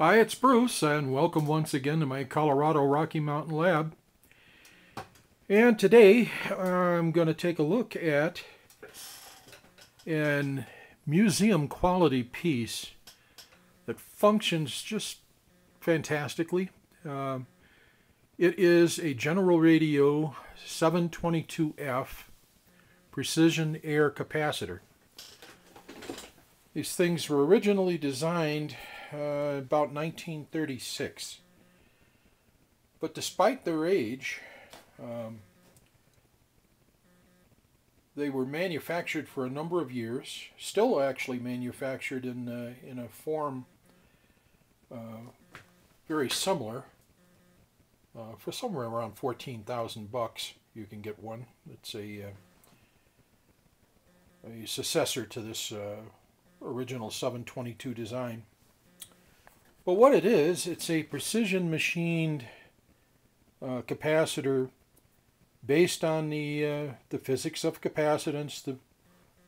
Hi, it's Bruce, and welcome once again to my Colorado Rocky Mountain Lab. And today I'm going to take a look at an museum quality piece that functions just fantastically. Uh, it is a General Radio 722F precision air capacitor. These things were originally designed uh, about 1936. But despite their age, um, they were manufactured for a number of years, still actually manufactured in, uh, in a form uh, very similar. Uh, for somewhere around 14,000 bucks, you can get one. It's a, uh, a successor to this uh, original 722 design. But what it is, it's a precision machined uh, capacitor based on the uh, the physics of capacitance, the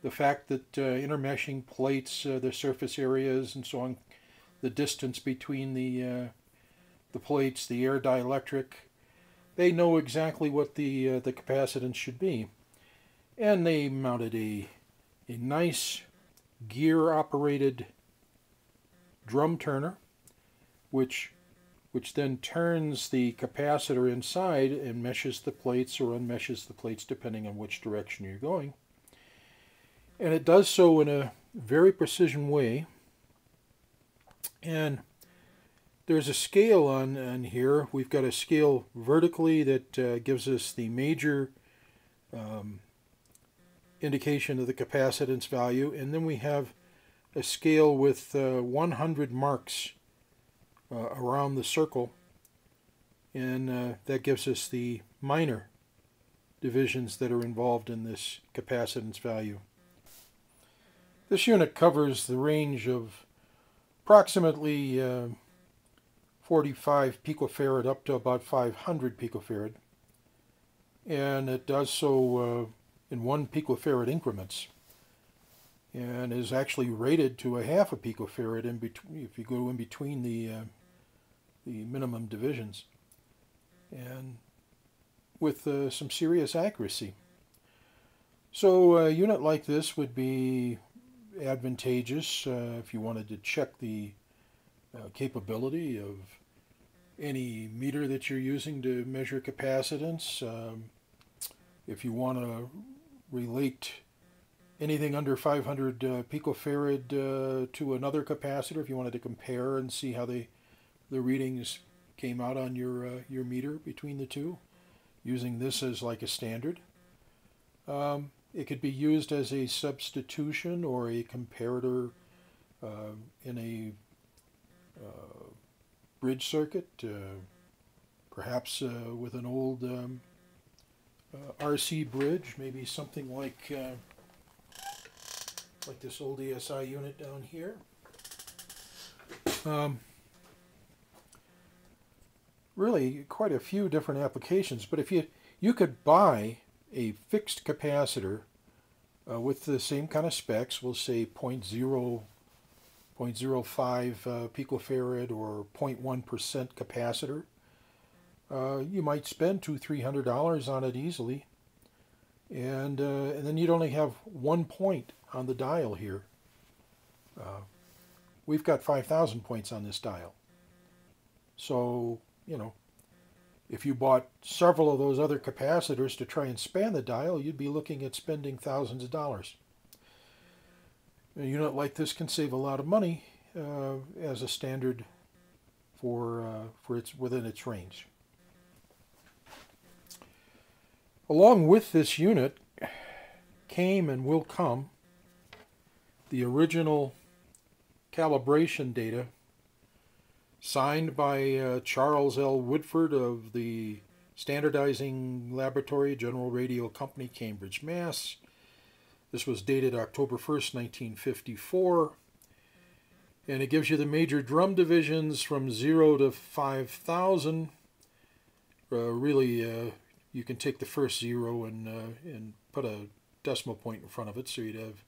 the fact that uh, intermeshing plates, uh, the surface areas, and so on, the distance between the uh, the plates, the air dielectric, they know exactly what the uh, the capacitance should be, and they mounted a a nice gear operated drum turner, which which then turns the capacitor inside and meshes the plates or unmeshes the plates depending on which direction you're going. And it does so in a very precision way. And there's a scale on, on here. We've got a scale vertically that uh, gives us the major um, indication of the capacitance value. And then we have a scale with uh, 100 marks uh, around the circle and uh, that gives us the minor divisions that are involved in this capacitance value. This unit covers the range of approximately uh, 45 picofarad up to about 500 picofarad and it does so uh, in one picofarad increments and is actually rated to a half a picofarad in between if you go in between the uh, the minimum divisions, and with uh, some serious accuracy. So a unit like this would be advantageous uh, if you wanted to check the uh, capability of any meter that you're using to measure capacitance. Um, if you want to relate anything under 500 uh, picofarad uh, to another capacitor, if you wanted to compare and see how they the readings came out on your, uh, your meter between the two, using this as like a standard. Um, it could be used as a substitution or a comparator uh, in a uh, bridge circuit, uh, perhaps uh, with an old um, uh, RC bridge, maybe something like like this old ESI unit down here. Um, really quite a few different applications. But if you you could buy a fixed capacitor uh, with the same kind of specs, we'll say 0, 0.05 uh, picofarad or 0.1% capacitor. Uh, you might spend two, three hundred dollars on it easily, and uh, and then you'd only have one point on the dial here. Uh, we've got 5,000 points on this dial. So you know, if you bought several of those other capacitors to try and span the dial, you'd be looking at spending thousands of dollars. A unit like this can save a lot of money uh, as a standard for, uh, for its, within its range. Along with this unit came and will come the original calibration data signed by uh, Charles L. Woodford of the Standardizing Laboratory, General Radio Company, Cambridge, Mass. This was dated October 1st, 1954. And it gives you the major drum divisions from 0 to 5,000. Uh, really, uh, you can take the first 0 and, uh, and put a decimal point in front of it, so you'd have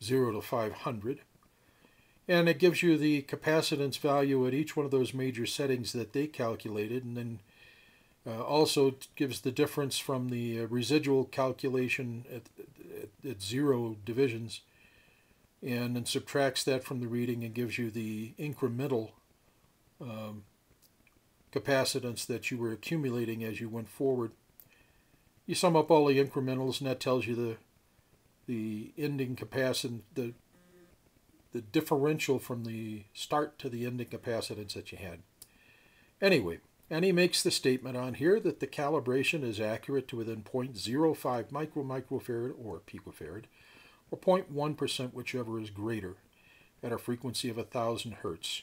0 to 500. And it gives you the capacitance value at each one of those major settings that they calculated, and then uh, also gives the difference from the uh, residual calculation at, at, at, zero divisions, and then subtracts that from the reading and gives you the incremental um, capacitance that you were accumulating as you went forward. You sum up all the incrementals, and that tells you the the ending capacitance, the the differential from the start to the ending capacitance that you had. Anyway, and he makes the statement on here that the calibration is accurate to within 0.05 micro microfarad or picofarad, or 0.1% whichever is greater, at a frequency of 1000 hertz.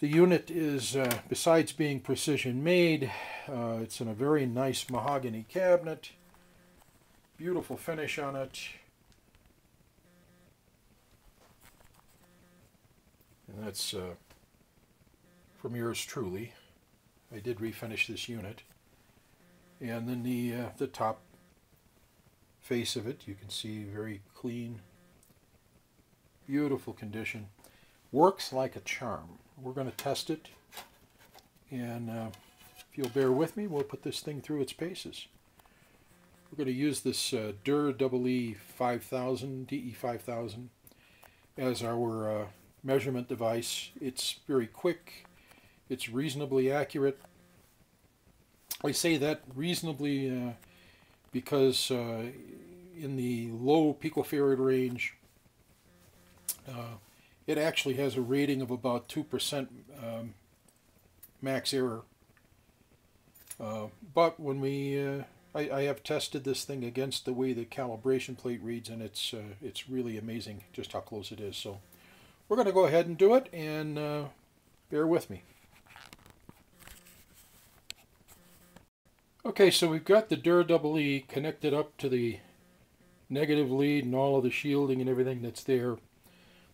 The unit is, uh, besides being precision made, uh, it's in a very nice mahogany cabinet. Beautiful finish on it. And that's uh, from yours truly. I did refinish this unit. And then the, uh, the top face of it, you can see very clean, beautiful condition. Works like a charm. We're going to test it. And uh, if you'll bear with me, we'll put this thing through its paces. We're going to use this uh, DER EE 5000, DE 5000, as our uh, measurement device. It's very quick. It's reasonably accurate. I say that reasonably uh, because uh, in the low picofarad range, uh, it actually has a rating of about 2% um, max error. Uh, but when we, uh, I, I, have tested this thing against the way the calibration plate reads, and it's uh, it's really amazing just how close it is. So we're going to go ahead and do it, and uh, bear with me. Okay, so we've got the DER EE connected up to the negative lead and all of the shielding and everything that's there.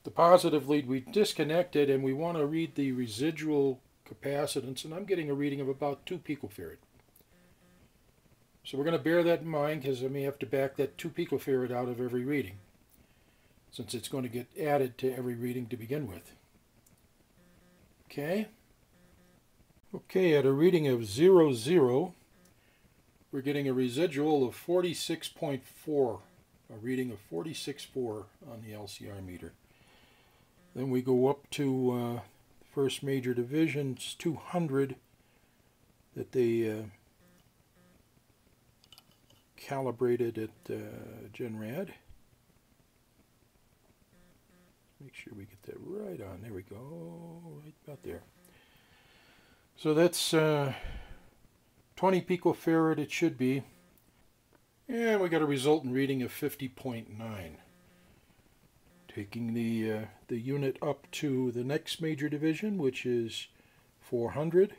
The positive lead we disconnected and we want to read the residual capacitance and I'm getting a reading of about 2 picofarad. So we're going to bear that in mind because I may have to back that 2 picofarad out of every reading since it's going to get added to every reading to begin with. Okay. Okay, at a reading of 0, 0, we're getting a residual of 46.4, a reading of 46.4 on the LCR meter. Then we go up to uh, first major divisions 200 that they uh, calibrated at uh, GenRad. Make sure we get that right on. There we go. Right about there. So that's uh, 20 picofarad it should be. And we got a resultant reading of 50.9. Taking the, uh, the unit up to the next major division, which is 400.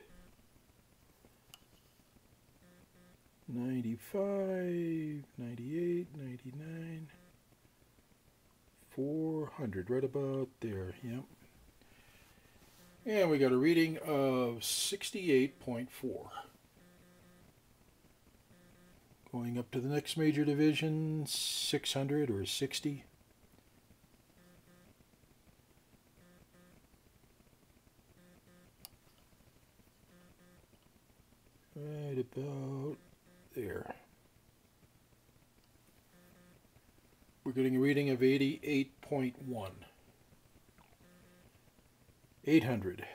95, 98, 99. 400, right about there, yep. And we got a reading of 68.4. Going up to the next major division, 600 or 60. Right about there. We're getting a reading of 88.1. 800.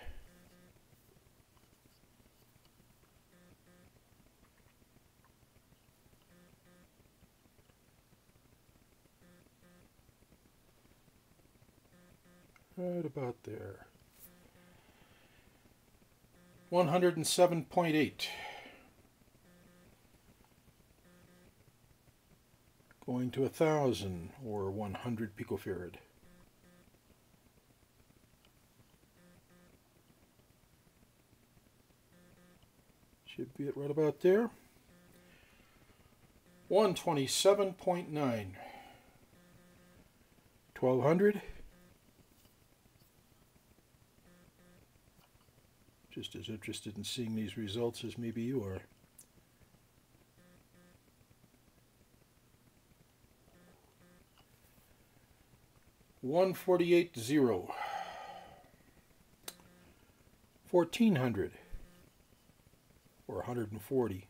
Right about there. 107.8. going to a thousand or 100 picofarad. Should be it right about there. 127.9. 1200. Just as interested in seeing these results as maybe you are. 148 0. 1400 or 140.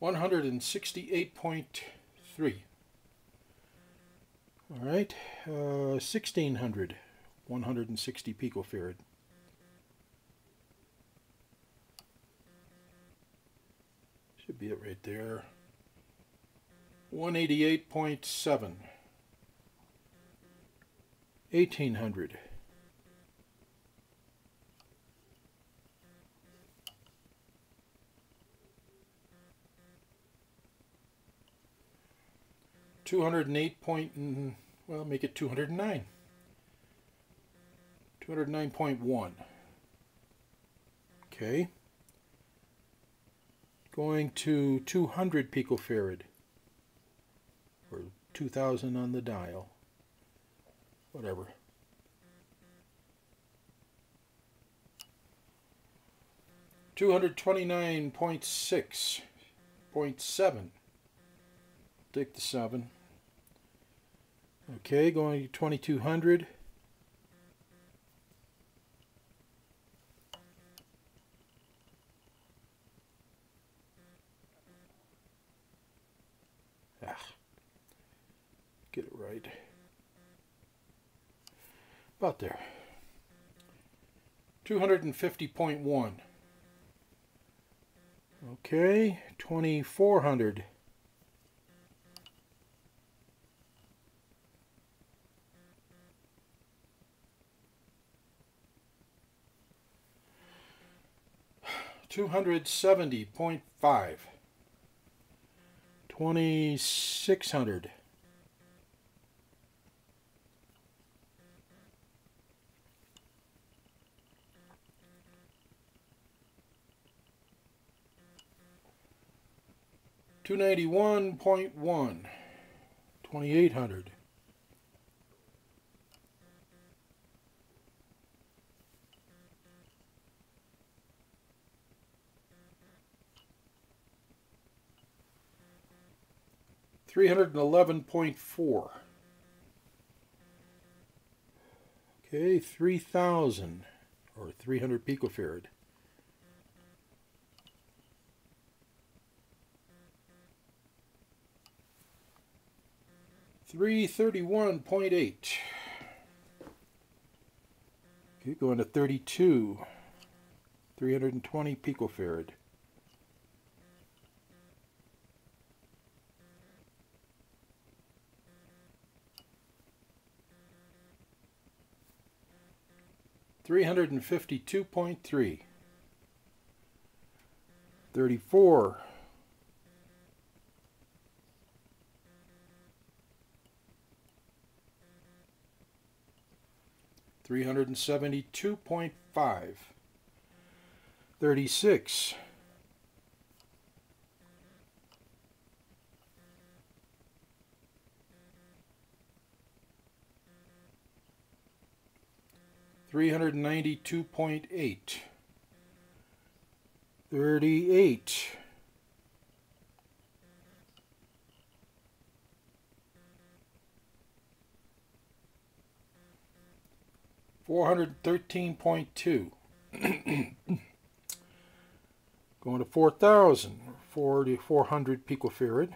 One hundred and sixty-eight point three. All right, uh, sixteen hundred. 160 picofarad. Should be it right there. 188.7. 1800. Two hundred and eight point, mm, well, make it two hundred and nine. 209.1. Okay. Going to 200 picofarad, or 2000 on the dial, whatever. Two hundred twenty-nine point six point seven. Take the seven. Okay, going to twenty-two hundred. get it right. About there. 250.1. Okay, 2400. Two hundred seventy point five. Twenty six hundred. 291.1, 2800. Three hundred and eleven point four. Okay, three thousand or three hundred picofarad. 331.8. Okay, going to 32. 320 picofarad. Three hundred and fifty-two point three. Thirty-four. 372.5. 36. Three hundred ninety-two point eight. Thirty-eight. 413.2. Going to 4,000, 400 picofarad.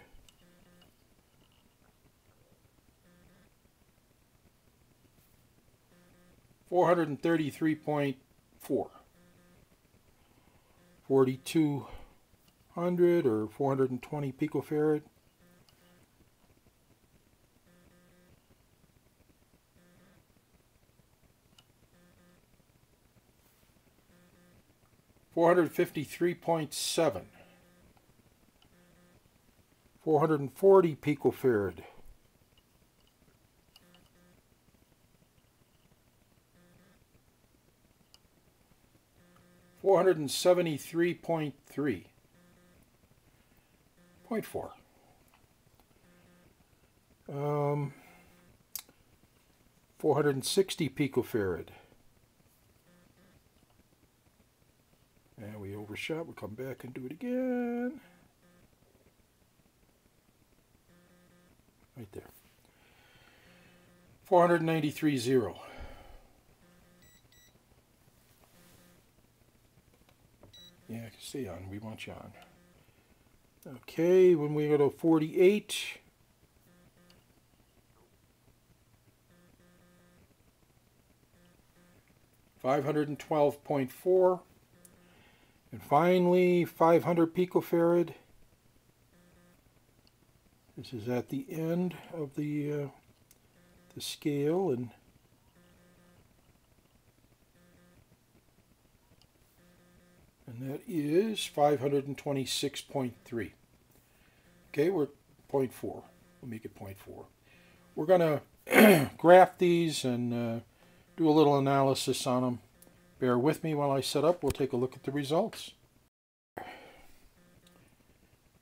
Four hundred and thirty-three point four. Forty-two hundred or four hundred and twenty picofarad. 453.7. 440 picofarad. Four hundred and seventy-three point three. Point four. Um, four hundred and sixty picofarad. Overshot. We'll come back and do it again. Right there. 493.0. Yeah, I can stay on. We want you on. Okay, when we go to 48, Five hundred and twelve point four, and finally five hundred picofarad. This is at the end of the uh, the scale, and and that is 526.3. Okay, we're 0.4. We'll make it 0.4. We're going to graph these and uh, do a little analysis on them. Bear with me while I set up. We'll take a look at the results.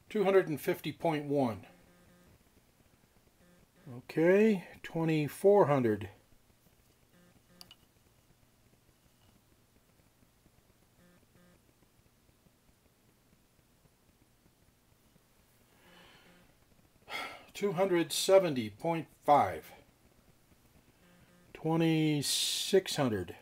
250.1. Okay, 2400. Two hundred seventy point five. Twenty six hundred.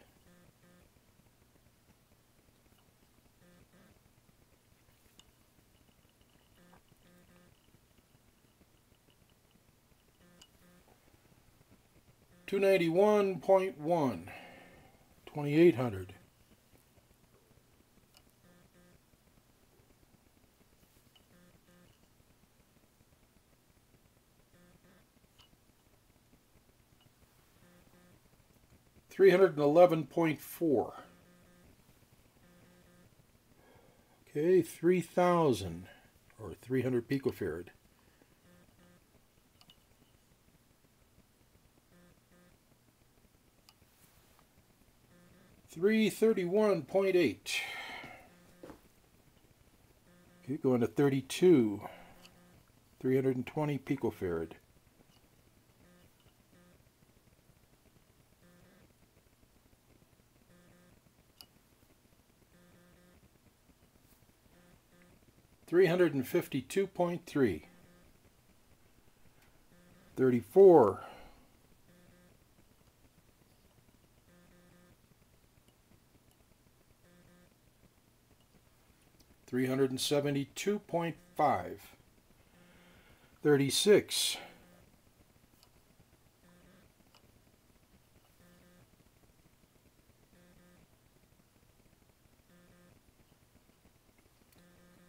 Two ninety one point one. Twenty eight hundred. Three hundred and eleven point four. Okay, three thousand or three hundred picofarad. 331.8. Okay, going to 32. 320 picofarad. Three hundred and fifty two point three thirty four 372.5. 36.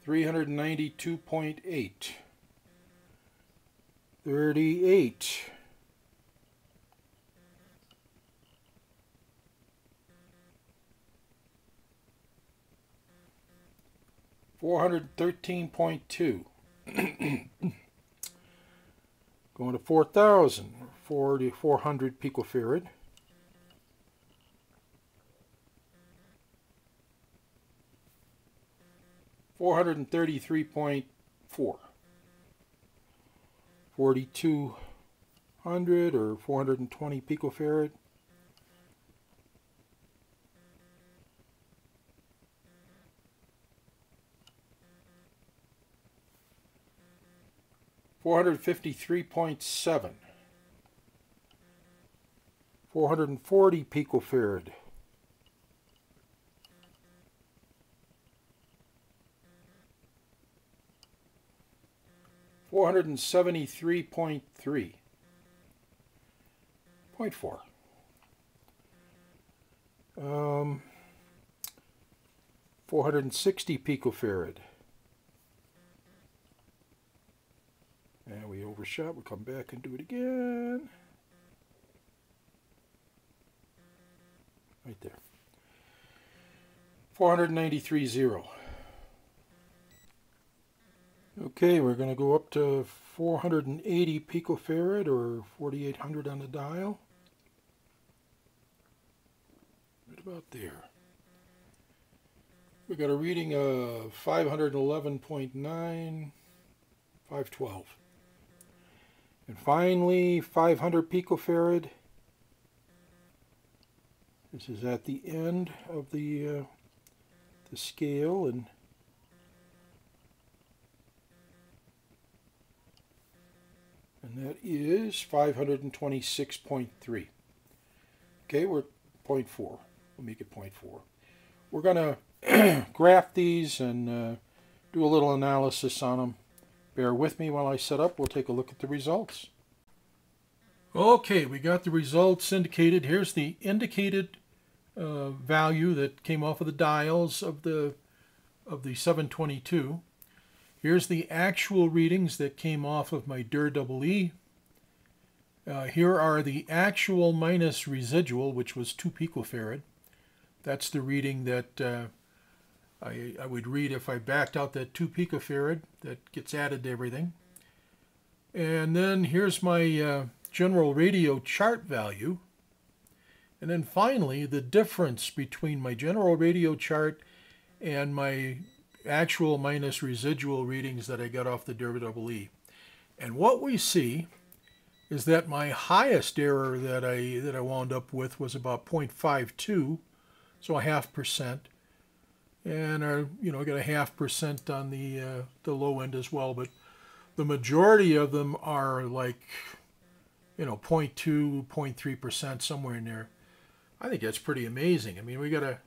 Three hundred ninety two point eight thirty eight 413.2. Going to 4,000 for the 400 picofarad. Four hundred and thirty-three point four. Forty-two hundred or four hundred and twenty picofarad. Four hundred fifty-three point seven. Four hundred and forty picofarad. Four hundred and seventy-three point three. Point four. Um, four hundred and sixty picofarad. And we overshot. We'll come back and do it again. Right there. 493.0. Okay, we're going to go up to 480 picofarad or 4800 on the dial. Right about there. We got a reading of 511.9, 512. And finally, 500 picofarad. This is at the end of the, uh, the scale and and that is 526.3. Okay, we're 0.4. We'll make it 0.4. We're going to graph these and uh, do a little analysis on them. Bear with me while I set up. We'll take a look at the results. Okay, we got the results indicated. Here's the indicated uh, value that came off of the dials of the of the 722. Here's the actual readings that came off of my DER. Uh, here are the actual minus residual, which was 2 picofarad. That's the reading that uh, I, I would read if I backed out that 2 picofarad that gets added to everything. And then here's my uh, general radio chart value. And then finally, the difference between my general radio chart and my actual minus residual readings that I got off the double E. And what we see is that my highest error that I that I wound up with was about 0.52, so a half percent, and I, you know I got a half percent on the uh, the low end as well. But the majority of them are like you know 0.2, 0.3 percent somewhere in there. I think that's pretty amazing. I mean, we got a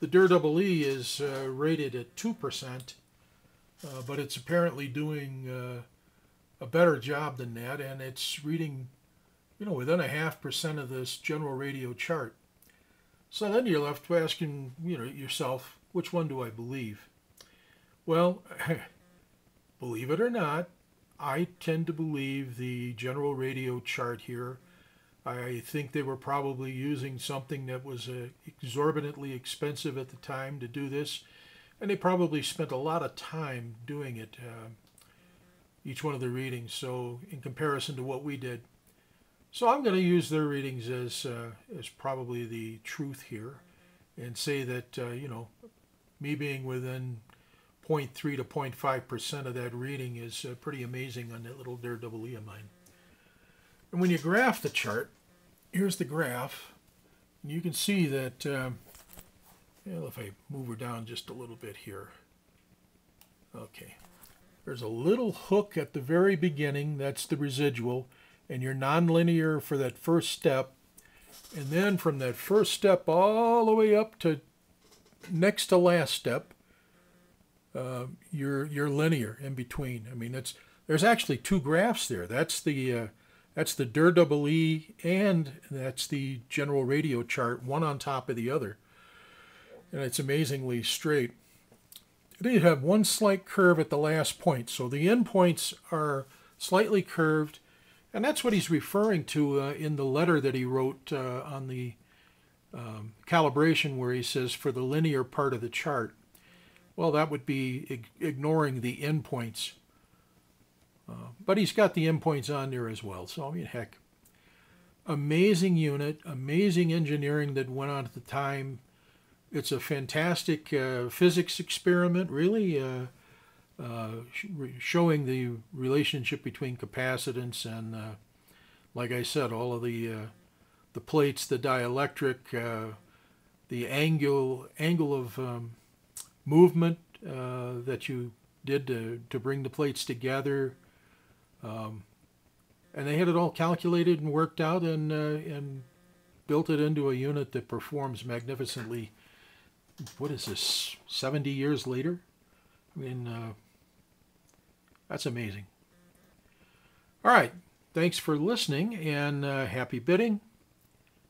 the double E is uh, rated at 2%, uh, but it's apparently doing uh, a better job than that, and it's reading, you know, within a half percent of this general radio chart. So then you're left asking, you know, yourself, which one do I believe? Well, believe it or not, I tend to believe the general radio chart here I think they were probably using something that was uh, exorbitantly expensive at the time to do this, and they probably spent a lot of time doing it, uh, each one of the readings, so in comparison to what we did. So I'm going to use their readings as, uh, as probably the truth here and say that, uh, you know, me being within 0.3 to 0.5% of that reading is uh, pretty amazing on that little double E of mine. And when you graph the chart, here's the graph. And you can see that, um, well, if I move her down just a little bit here. Okay. There's a little hook at the very beginning. That's the residual. And you're nonlinear for that first step. And then from that first step all the way up to next to last step, uh, you're you're linear in between. I mean, it's there's actually two graphs there. That's the uh, that's the DER double E and that's the general radio chart, one on top of the other. And it's amazingly straight. They have one slight curve at the last point. So the endpoints are slightly curved. And that's what he's referring to uh, in the letter that he wrote uh, on the um, calibration where he says for the linear part of the chart. Well, that would be ignoring the endpoints uh, but he's got the endpoints on there as well. So, I mean, heck, amazing unit, amazing engineering that went on at the time. It's a fantastic uh, physics experiment, really, uh, uh showing the relationship between capacitance and, uh, like I said, all of the uh, the plates, the dielectric, the angle angle of um, movement that you did to, to bring the plates together um, and they had it all calculated and worked out and, uh, and built it into a unit that performs magnificently. What is this, 70 years later? I mean, uh, that's amazing. All right. Thanks for listening and uh, happy bidding.